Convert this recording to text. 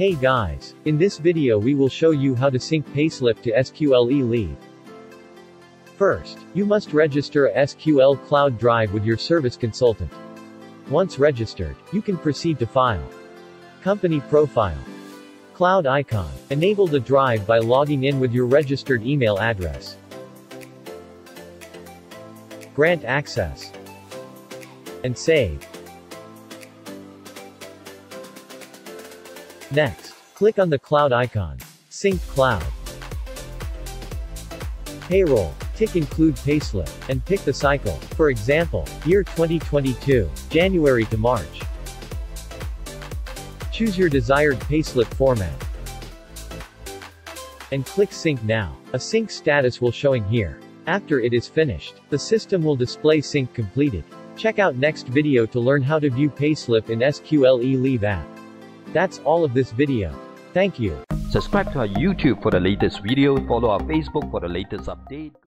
Hey guys, in this video we will show you how to sync payslip to SQL eLeave. First, you must register a SQL Cloud Drive with your service consultant. Once registered, you can proceed to File. Company Profile. Cloud Icon. Enable the drive by logging in with your registered email address. Grant access. And save. Next, click on the cloud icon. Sync Cloud. Payroll. Tick Include Payslip, and pick the cycle, for example, year 2022, January to March. Choose your desired payslip format. And click Sync Now. A sync status will showing here. After it is finished, the system will display sync completed. Check out next video to learn how to view payslip in SQL eLeave app. That's all of this video. Thank you. Subscribe to our YouTube for the latest video. Follow our Facebook for the latest update.